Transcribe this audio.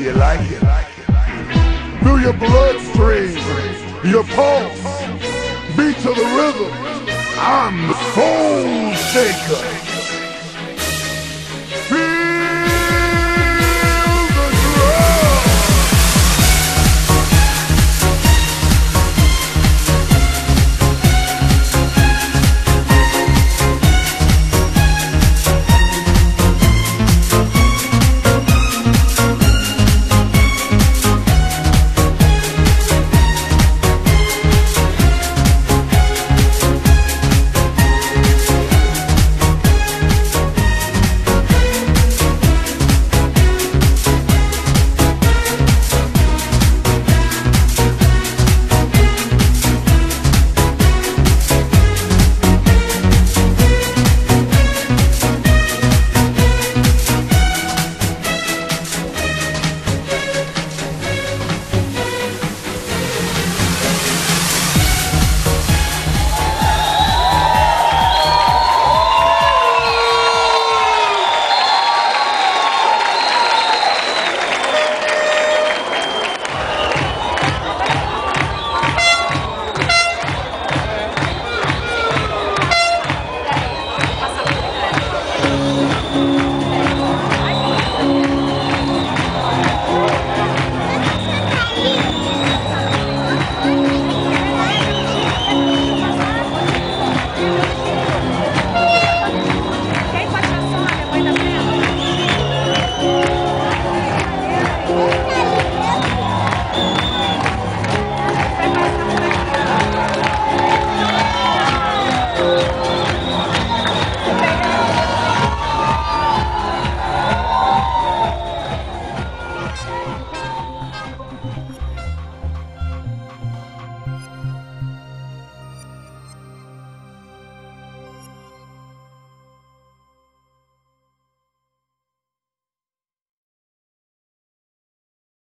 you like it? Through your bloodstream, your pulse, beat to the rhythm. I'm the soul shaker.